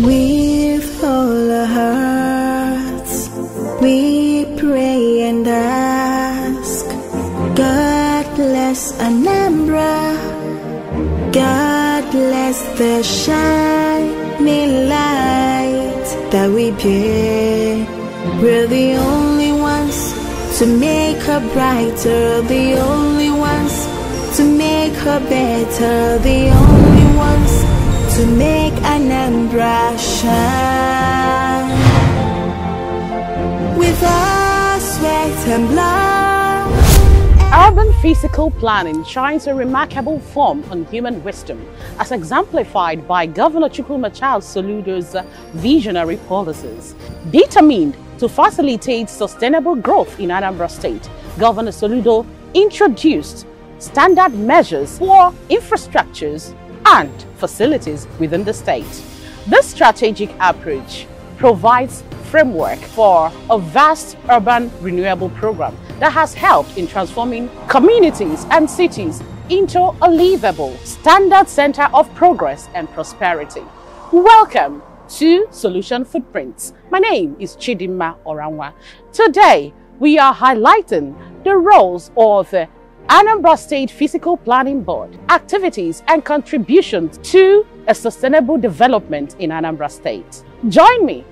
With all our hearts, we pray and ask. God bless Anambra. God bless the shining light that we bear. We're the only ones to make her brighter, the only ones to make her better, the only ones to make Anambra shine. With our sweat and blood. Urban physical planning shines a remarkable form on human wisdom, as exemplified by Governor Chukwuma Charles Soludo's visionary policies. Determined to facilitate sustainable growth in Anambra State, Governor Soludo introduced standard measures for infrastructures and facilities within the state. This strategic approach provides framework for a vast urban renewable program that has helped in transforming communities and cities into a livable standard center of progress and prosperity. Welcome to Solution Footprints. My name is Chidima Oranwa. Today, we are highlighting the roles of Anambra State Physical Planning Board, activities and contributions to a sustainable development in Anambra State. Join me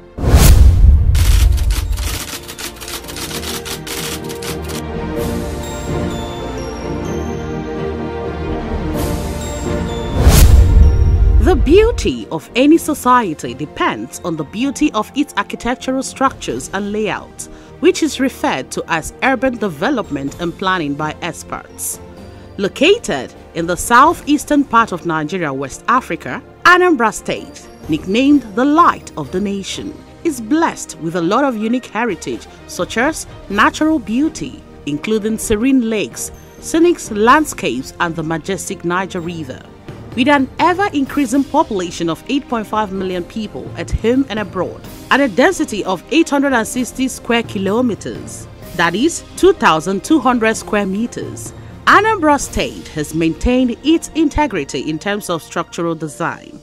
The beauty of any society depends on the beauty of its architectural structures and layouts, which is referred to as urban development and planning by experts. Located in the southeastern part of Nigeria, West Africa, Anambra State, nicknamed the Light of the Nation, is blessed with a lot of unique heritage such as natural beauty, including serene lakes, scenic landscapes, and the majestic Niger River. With an ever increasing population of 8.5 million people at home and abroad, and a density of 860 square kilometers, that is 2,200 square meters, Anambra State has maintained its integrity in terms of structural design.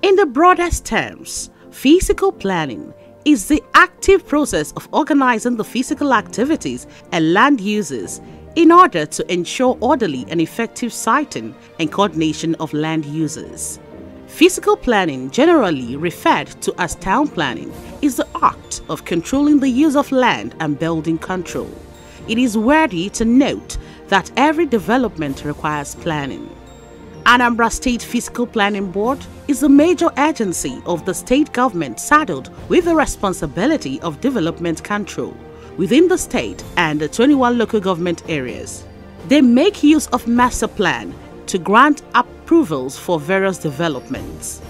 In the broadest terms, physical planning is the active process of organizing the physical activities and land uses in order to ensure orderly and effective siting and coordination of land uses. Physical planning, generally referred to as town planning, is the act of controlling the use of land and building control. It is worthy to note that every development requires planning. Anambra State Physical Planning Board is a major agency of the state government saddled with the responsibility of development control within the state and the 21 local government areas. They make use of master plan to grant approvals for various developments.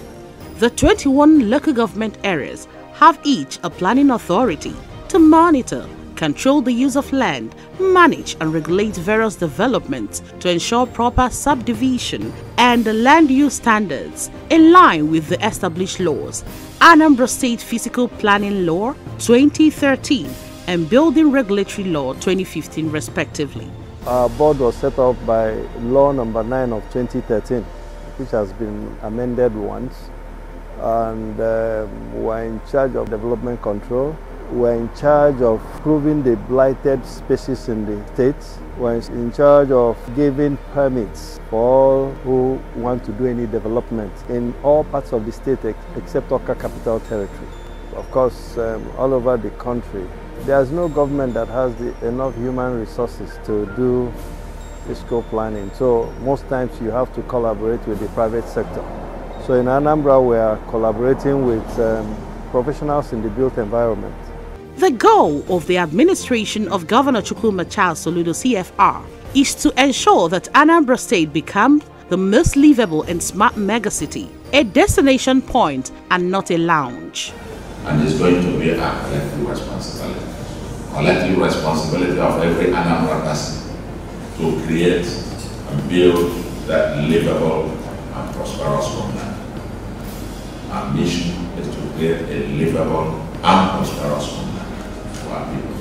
The 21 local government areas have each a planning authority to monitor, control the use of land, manage and regulate various developments to ensure proper subdivision and land use standards in line with the established laws. Anambra State Physical Planning Law 2013 and Building Regulatory Law 2015 respectively. Our board was set up by Law Number 9 of 2013, which has been amended once. And um, we're in charge of development control. We're in charge of proving the blighted species in the state. We're in charge of giving permits for all who want to do any development in all parts of the state except Awka Capital Territory. Of course, um, all over the country, there's no government that has the, enough human resources to do physical planning. So most times you have to collaborate with the private sector. So in Anambra, we are collaborating with um, professionals in the built environment. The goal of the administration of Governor Chukwuma Charles Soludo CFR is to ensure that Anambra State becomes the most livable and smart megacity, a destination point and not a lounge. And it's going to be our collective responsibility collective responsibility of every Anambra person to create and build that livable and prosperous homeland. Our mission is to create a livable and prosperous homeland for our people.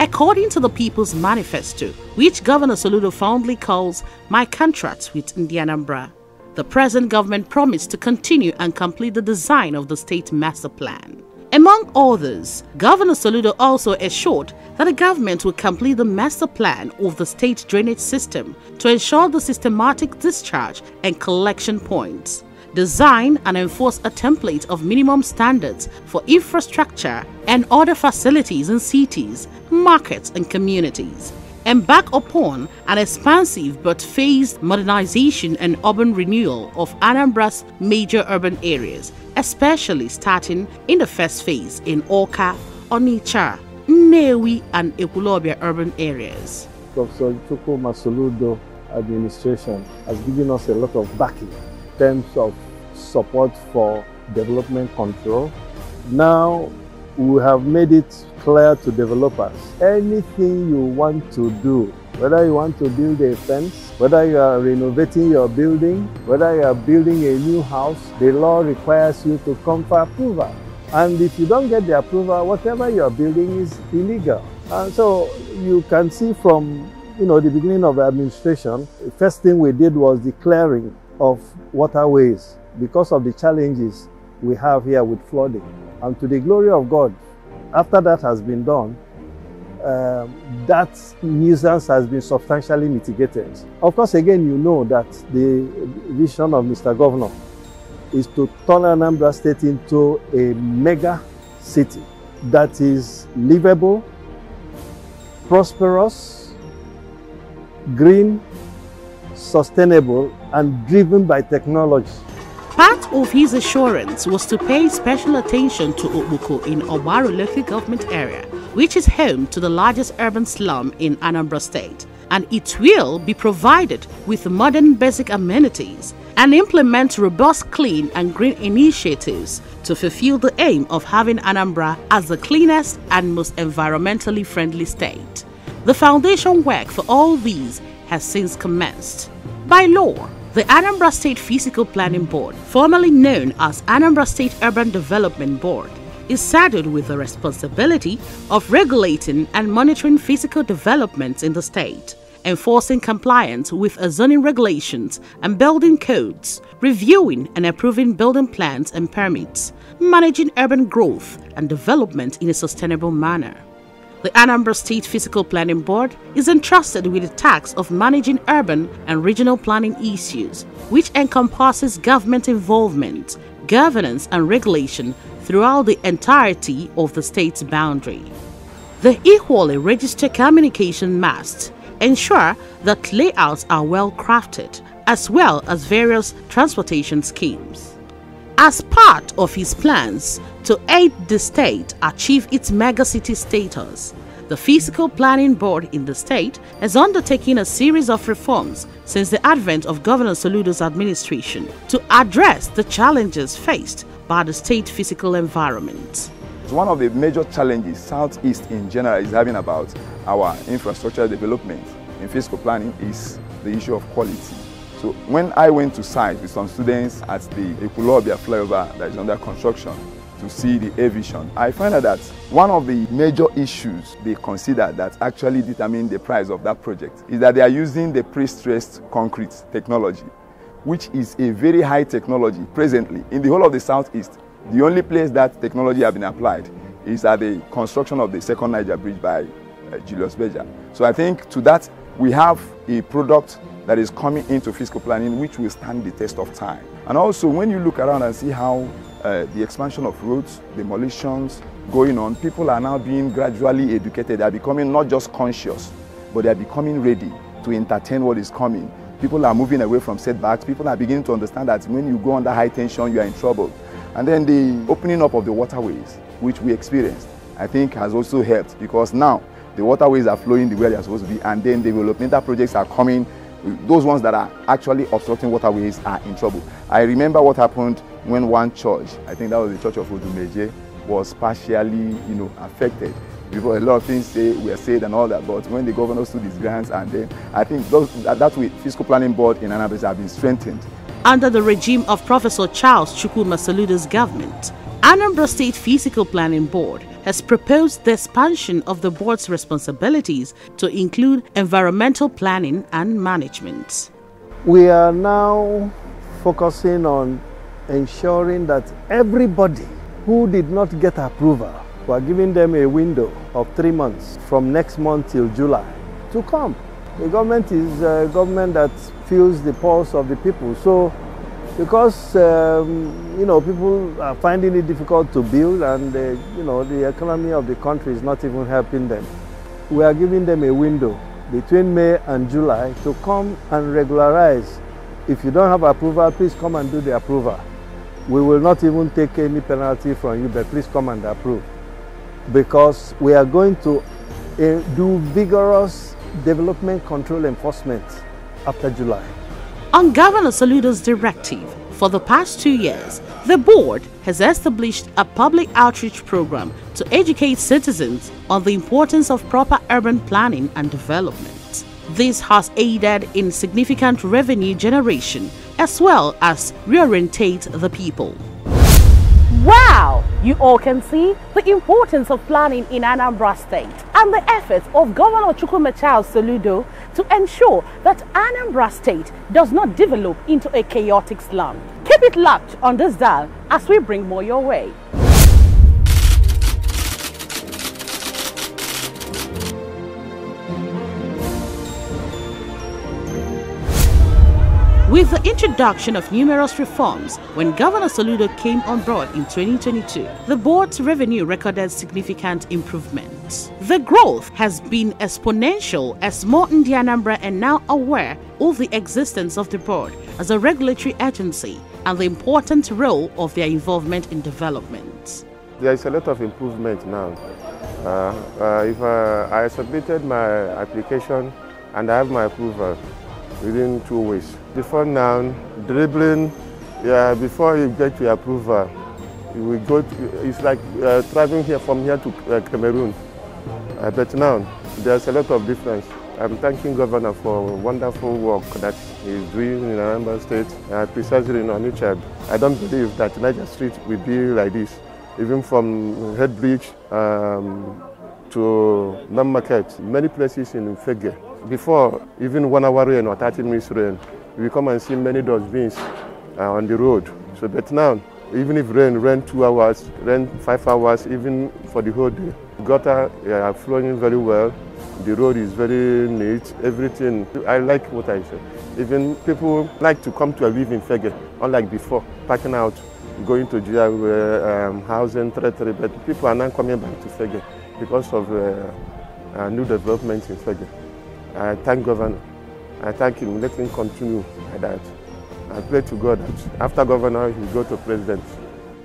According to the People's Manifesto, which Governor Soludo fondly calls My Contract with Indianambra, the present government promised to continue and complete the design of the state master plan. Among others, Governor Soludo also assured that the government will complete the master plan of the state drainage system to ensure the systematic discharge and collection points, design and enforce a template of minimum standards for infrastructure and other facilities in cities, markets, and communities, embark upon an expansive but phased modernization and urban renewal of Anambra's major urban areas especially starting in the first phase in Awka, Onitsha, Nnewi, and Ekwulobia urban areas. Professor Chukwuma Soludo administration has given us a lot of backing in terms of support for development control. Now we have made it clear to developers anything you want to do whether you want to build a fence, whether you are renovating your building, whether you are building a new house, the law requires you to come for approval. And if you don't get the approval, whatever you are building is illegal. And so you can see from you know the beginning of the administration, the first thing we did was declaring of waterways because of the challenges we have here with flooding. And to the glory of God, after that has been done, um, that nuisance has been substantially mitigated. Of course, again, you know that the vision of Mr. Governor is to turn Anambra State into a mega city that is livable, prosperous, green, sustainable, and driven by technology. Part of his assurance was to pay special attention to Okpoko in Ogbaru local government area which is home to the largest urban slum in Anambra State, and it will be provided with modern basic amenities and implement robust clean and green initiatives to fulfill the aim of having Anambra as the cleanest and most environmentally friendly state. The foundation work for all these has since commenced. By law, the Anambra State Physical Planning Board, formerly known as Anambra State Urban Development Board, is saddled with the responsibility of regulating and monitoring physical developments in the state, enforcing compliance with zoning regulations and building codes, reviewing and approving building plans and permits, managing urban growth and development in a sustainable manner. The Anambra State Physical Planning Board is entrusted with the task of managing urban and regional planning issues, which encompasses government involvement, governance and regulation throughout the entirety of the state's boundary. The equally registered communication must ensure that layouts are well crafted, as well as various transportation schemes. As part of his plans to aid the state achieve its megacity status, the Physical Planning Board in the state has undertaken a series of reforms since the advent of Governor Soludo's administration to address the challenges faced by the state physical environment. One of the major challenges Southeast in general is having about our infrastructure development in physical planning is the issue of quality. So when I went to site with some students at the Ekwulobia flyover that is under construction to see the aviation, I find out that one of the major issues they consider that actually determine the price of that project is that they are using the pre-stressed concrete technology which is a very high technology presently in the whole of the southeast. The only place that technology has been applied is at the construction of the second Niger Bridge by uh, Julius Berger. So I think to that we have a product that is coming into physical planning which will stand the test of time. And also when you look around and see how uh, the expansion of roads, demolitions going on, people are now being gradually educated. They are becoming not just conscious, but they are becoming ready to entertain what is coming. People are moving away from setbacks. People are beginning to understand that when you go under high tension, you are in trouble. And then the opening up of the waterways, which we experienced, I think has also helped because now the waterways are flowing the way they're supposed to be, and then developmental projects are coming. Those ones that are actually obstructing waterways are in trouble. I remember what happened when one church, I think that was the church of Odumeje, was partially, you know, affected before a lot of things say were said and all that, but when the governor stood his grants and then I think those, that, that way physical planning board in Anambra have been strengthened. Under the regime of Professor Charles Chukwuma Soludo's government, Anambra State Physical Planning Board has proposed the expansion of the board's responsibilities to include environmental planning and management. We are now focusing on ensuring that everybody who did not get approval, we are giving them a window of three months from next month till July to come. The government is a government that feels the pulse of the people. So, because um, you know people are finding it difficult to build, and uh, you know the economy of the country is not even helping them, we are giving them a window between May and July to come and regularize. If you don't have approval, please come and do the approval. We will not even take any penalty from you, but please come and approve. Because we are going to uh, do vigorous development control enforcement after July. On Governor Soludo's directive, for the past two years, the board has established a public outreach program to educate citizens on the importance of proper urban planning and development. This has aided in significant revenue generation as well as reorientate the people. Wow! You all can see the importance of planning in Anambra State and the efforts of Governor Chukwuma Charles to ensure that Anambra State does not develop into a chaotic slum. Keep it locked on this dial as we bring more your way. With the introduction of numerous reforms, when Governor Soludo came on board in 2022, the board's revenue recorded significant improvements. The growth has been exponential as more Indianambra are now aware of the existence of the board as a regulatory agency and the important role of their involvement in development. There is a lot of improvement now. Uh, uh, if uh, I submitted my application and I have my approval, within two weeks. Before now, dribbling, yeah, before you get your approval, will go to, it's like uh, traveling here from here to uh, Cameroon. Uh, but now, there's a lot of difference. I'm thanking Governor for wonderful work that he's doing in Anambra State, uh, precisely in Onitsha. I don't believe that Niger Street will be like this, even from Head Bridge um, to Non Market, many places in Fege. Before, even one hour rain or 30 minutes rain, we come and see many dustbins uh, on the road. So, but now, even if rain, rain two hours, rain five hours, even for the whole day, gutter are flowing very well. The road is very neat, everything. I like what I said. Even people like to come to live in Fege, unlike before, parking out, going to jail, uh, um, housing, territory, but people are now coming back to Fege because of uh, uh, new developments in Fege. I thank Governor. I thank him. Let him continue like that. I pray to God that after Governor, he will go to President.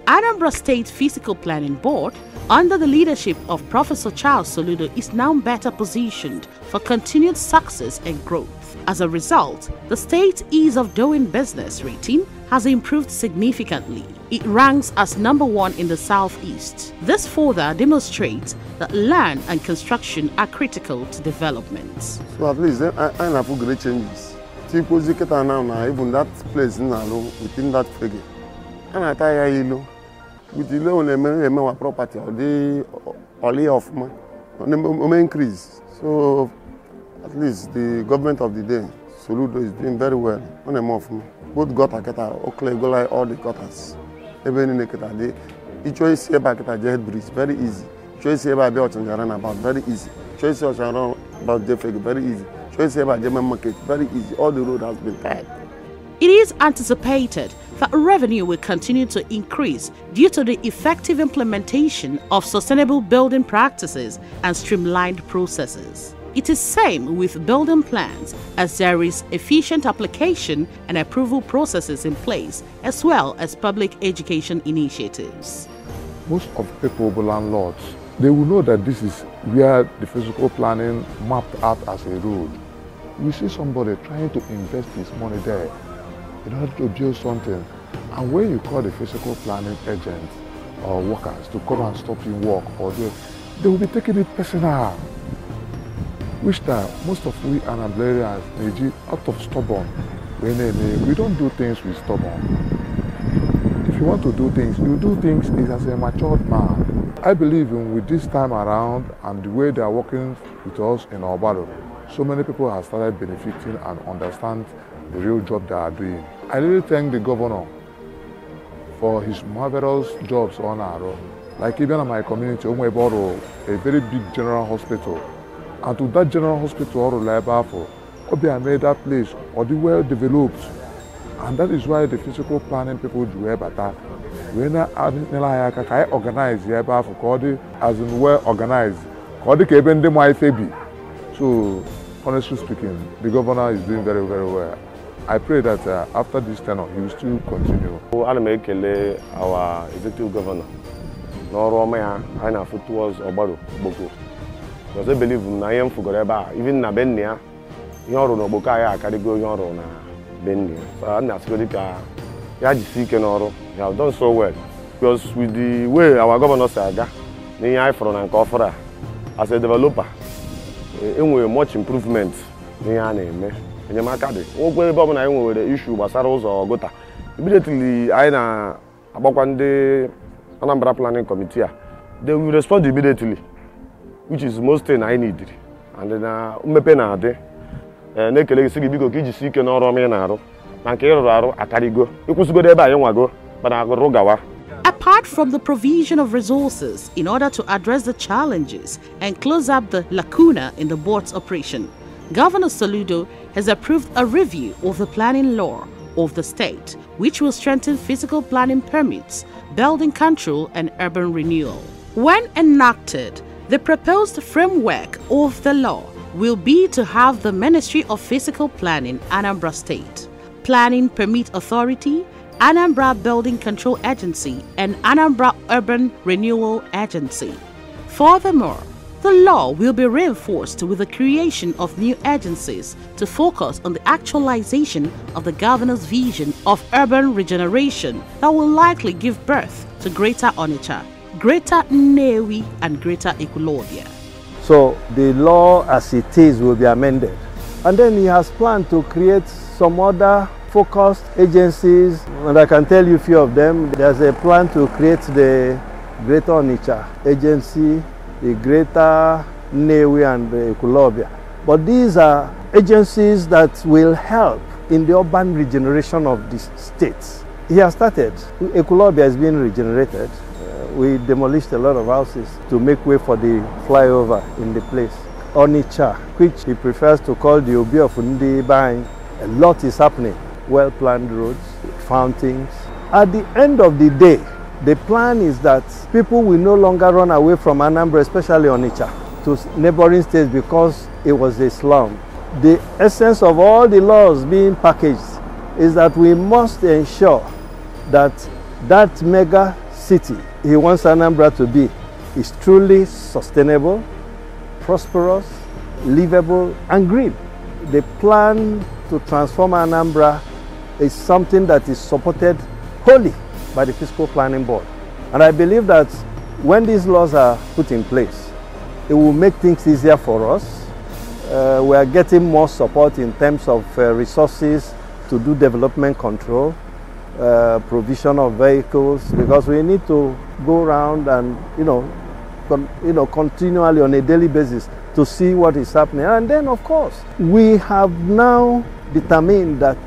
Anambra State Physical Planning Board, under the leadership of Professor Charles Soludo, is now better positioned for continued success and growth. As a result, the state's ease of doing business rating has improved significantly. It ranks as number one in the southeast. This further demonstrates that land and construction are critical to development. So at least eh, I, I have great changes. Even that place in Alo within that figure. And I tell you, with the loan eme our property or the only of man, on increase. So at least the government of the day, Soludo is doing very well on a month. Both gutter keta, Okle, Gola, all the gutters. Even in the keta, the ịchọ isi ebe a keta jet bridge very easy. Ịchọ isi ebe a bịa ọchanja about very easy. Ịchọ isi ọchanja about Jefegi very easy. Ịchọ isi ebe a German market very easy. All the road has been tied. It is anticipated that revenue will continue to increase due to the effective implementation of sustainable building practices and streamlined processes. It is same with building plans as there is efficient application and approval processes in place as well as public education initiatives. Most of the landlords, they will know that this is where the physical planning mapped out as a road. We see somebody trying to invest his money there in order to build something. And when you call the physical planning agent or workers to come and stop you work or do they will be taking it personal. Which time most of we Anablarians, Neji, out of stubborn, we don't do things with stubborn. If you want to do things, you do things as a matured man. I believe in with this time around and the way they are working with us in our battle, so many people have started benefiting and understand the real job they are doing. I really thank the governor for his marvelous jobs on Aro. Like even in my community, Omweboro, a very big general hospital. And to that general hospital, Oro Laibafo, Obia made that place already well developed. And that is why the physical planning people do better. We're not I organize here, but for as in well organized. Kodi ka ebe ndị ma ife. So, honestly speaking, the governor is doing very, very well. I pray that uh, after this tenure, he will still continue. ana m ekele our executive governor. N'ọrụ ọma ya anyị na-afụ towards ọgbaro gboko because m na ihe m fugoro ebe a even na be ya ihe ọrụ n'ogboko anyị akarịgo ihe ọrụ na be nne ya. So a na-asịgodi ka ya jisi ike n'ọrụ. Have done so well. Because with the way our governor si aga na ihe anyị fọrọ na nke ọfụrụ a as a developer enwere much improvement n'ihe a na-eme. Enyemaka dị. Nwekwe ebe ọbụla anyị nwere gbasara ụzọ gota immediately anyị na-agbakwa ndị Anambra Planning Committee a they will respond immediately which is most thing anyị need. And na mmepe na-adị. Eh, na-ekele gị biko ka ike n'ọrụ ọma ị na-arụ na nke ị arụ akarịgo ịkwụsịgodo ebe anyị nwago mana agụrụ gawa. Apart from the provision of resources in order to address the challenges and close up the lacuna in the board's operation, Governor Soludo has approved a review of the planning law of the state, which will strengthen physical planning permits, building control, and urban renewal. When enacted, the proposed framework of the law will be to have the Ministry of Physical Planning, Anambra State, Planning Permit Authority, Anambra Building Control Agency, and Anambra Urban Renewal Agency. Furthermore, the law will be reinforced with the creation of new agencies to focus on the actualization of the governor's vision of urban regeneration that will likely give birth to Greater Onitsha, Greater Nnewi, and Greater Ekwulobia. So the law as it is will be amended. And then he has planned to create some other focused agencies, and I can tell you a few of them. There's a plan to create the Greater Onitsha Agency, the Greater Nnewi and Ekwulobia. But these are agencies that will help in the urban regeneration of the states. He has started. Ekwulobia is being regenerated. Uh, we demolished a lot of houses to make way for the flyover in the place. Onitsha, which he prefers to call the Obi of Ndi Bang, a lot is happening. Well-planned roads, fountains. At the end of the day, the plan is that people will no longer run away from Anambra, especially Onitsha, to neighboring states because it was a slum. The essence of all the laws being packaged is that we must ensure that that mega city he wants Anambra to be is truly sustainable, prosperous, livable, and green. The plan to transform Anambra is something that is supported wholly by the Physical Planning Board. And I believe that when these laws are put in place, it will make things easier for us. Uh, we are getting more support in terms of uh, resources to do development control, uh, provision of vehicles, because we need to go around and, you know, you know, continually on a daily basis to see what is happening. And then, of course, we have now determined that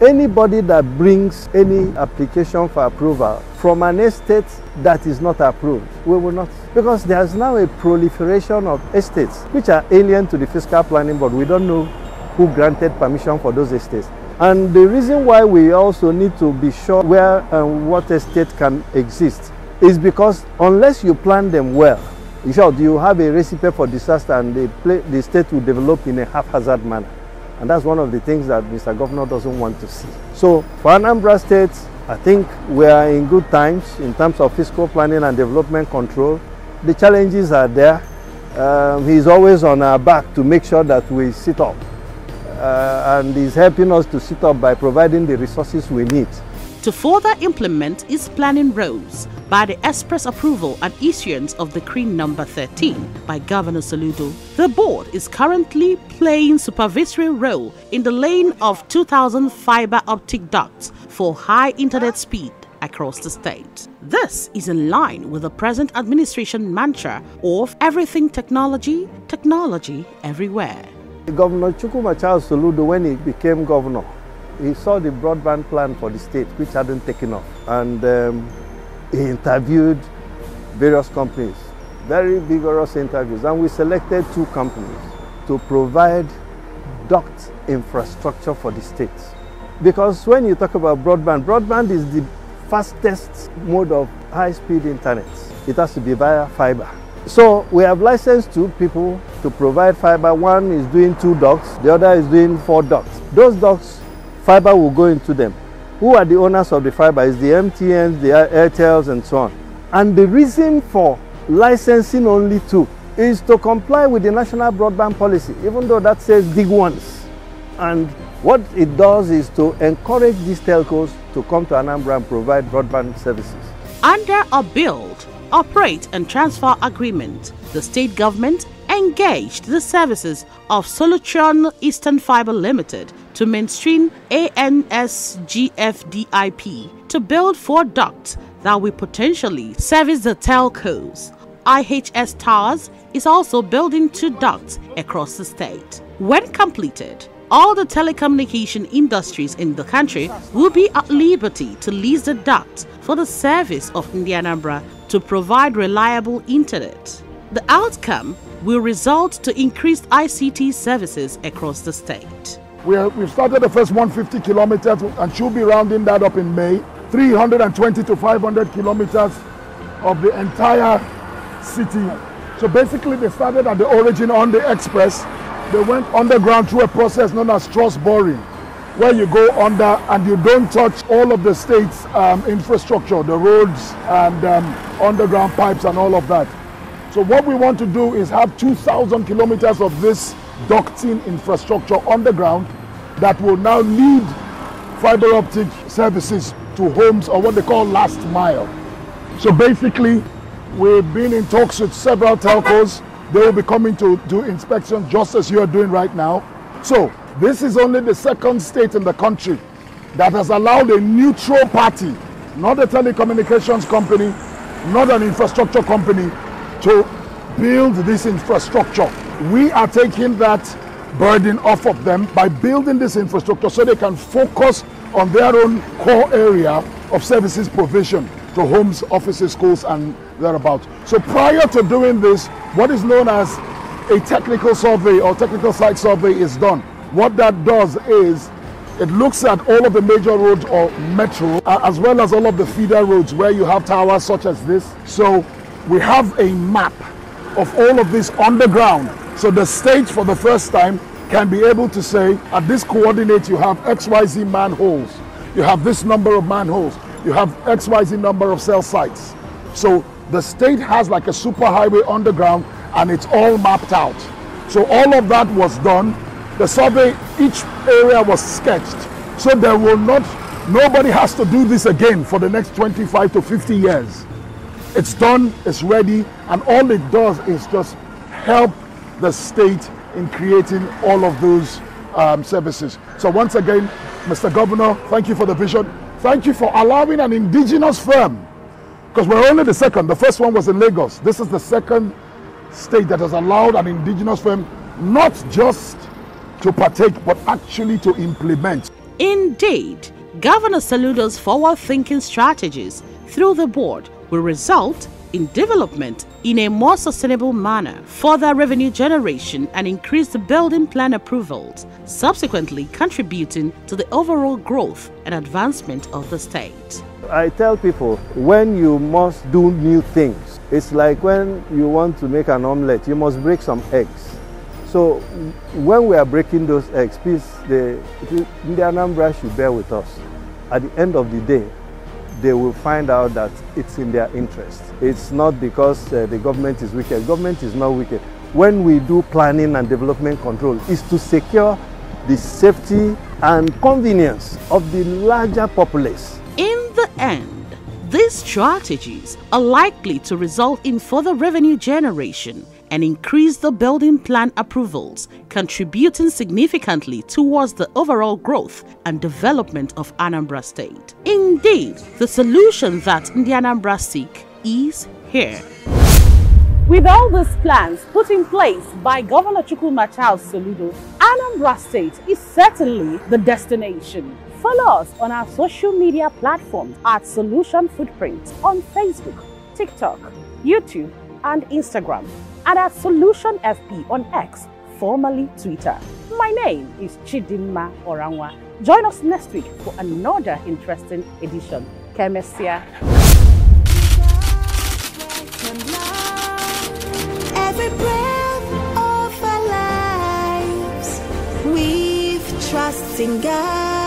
anybody that brings any application for approval from an estate that is not approved, we will not, because there's now a proliferation of estates which are alien to the physical planning board. We don't know who granted permission for those estates. And the reason why we also need to be sure where and what estate can exist is because unless you plan them well, in short, you have a recipe for disaster and the, the state will develop in a haphazard manner. And that's one of the things that Mr. Governor doesn't want to see. So for Anambra State, I think we are in good times in terms of physical planning and development control. The challenges are there. Um, he's always on our back to make sure that we sit up. Uh, and he's helping us to sit up by providing the resources we need. To further implement his planning roles by the express approval and issuance of Decree Number 13 by Governor Soludo, the board is currently playing supervisory role in the laying of 2,000 fiber optic ducts for high internet speed across the state. This is in line with the present administration mantra of everything technology, technology everywhere. Governor Chukwuma Charles Soludo, when he became governor, he saw the broadband plan for the state, which hadn't taken off, and um, he interviewed various companies, very vigorous interviews, and we selected two companies to provide duct infrastructure for the state. Because when you talk about broadband, broadband is the fastest mode of high-speed internet. It has to be via fiber. So we have licensed two people to provide fiber. One is doing two ducts, the other is doing four ducts. Those ducts, fiber will go into them. Who are the owners of the fiber? Is the MTNs, the Airtels, and so on. And the reason for licensing only two is to comply with the national broadband policy, even though that says big ones. And what it does is to encourage these telcos to come to Anambra and provide broadband services. Under a build, operate and transfer agreement, the state government engaged the services of Solution Eastern Fiber Limited to mainstream ANSGFDIP to build four ducts that will potentially service the telcos. IHS Towers is also building two ducts across the state. When completed, all the telecommunication industries in the country will be at liberty to lease the duct for the service of Indianambra to provide reliable internet. The outcome will result to increased ICT services across the state. We are, we've started the first 150 kilometers and should be rounding that up in May. 320 to 500 kilometers of the entire city. So basically they started at the origin on the express. They went underground through a process known as thrust boring, where you go under and you don't touch all of the state's um, infrastructure, the roads and um, underground pipes and all of that. So what we want to do is have 2,000 kilometers of this ducting infrastructure underground that will now lead fiber optic services to homes or what they call last mile. So basically, we've been in talks with several telcos. They will be coming to do inspections just as you are doing right now. So this is only the second state in the country that has allowed a neutral party, not a telecommunications company, not an infrastructure company, to build this infrastructure. We are taking that burden off of them by building this infrastructure so they can focus on their own core area of services provision to homes, offices, schools, and thereabouts. So prior to doing this, what is known as a technical survey or technical site survey is done. What that does is it looks at all of the major roads or metro as well as all of the feeder roads where you have towers such as this. So we have a map of all of this underground. So the state for the first time can be able to say at this coordinate you have XYZ manholes, you have this number of manholes, you have XYZ number of cell sites. So the state has like a superhighway underground and it's all mapped out. So all of that was done. The survey, each area was sketched. So there will not, nobody has to do this again for the next 25 to 50 years. It's done, it's ready, and all it does is just help the state in creating all of those um, services. So once again, Mr. Governor, thank you for the vision. Thank you for allowing an indigenous firm, because we're only the second. The first one was in Lagos. This is the second state that has allowed an indigenous firm not just to partake, but actually to implement. Indeed, Governor Soludo's forward-thinking strategies through the board will result in development in a more sustainable manner, further revenue generation, and increased building plan approvals, subsequently contributing to the overall growth and advancement of the state. I tell people when you must do new things, it's like when you want to make an omelette, you must break some eggs. So when we are breaking those eggs, please, the, the Anambra should bear with us. At the end of the day, they will find out that it's in their interest. It's not because uh, the government is wicked. Government is not wicked. When we do planning and development control, is to secure the safety and convenience of the larger populace. In the end, these strategies are likely to result in further revenue generation and increase the building plan approvals, contributing significantly towards the overall growth and development of Anambra State. Indeed, the solution that Indianambra seek is here. With all these plans put in place by Governor Chukwuma Charles Soludo, Anambra State is certainly the destination. Follow us on our social media platforms at Solution Footprint on Facebook, TikTok, YouTube, and Instagram, and at Solution FP on X, formerly Twitter. My name is Chidimma Orangwa. Join us next week for another interesting edition. Kemesia. Every breath of our lives, with trust in God,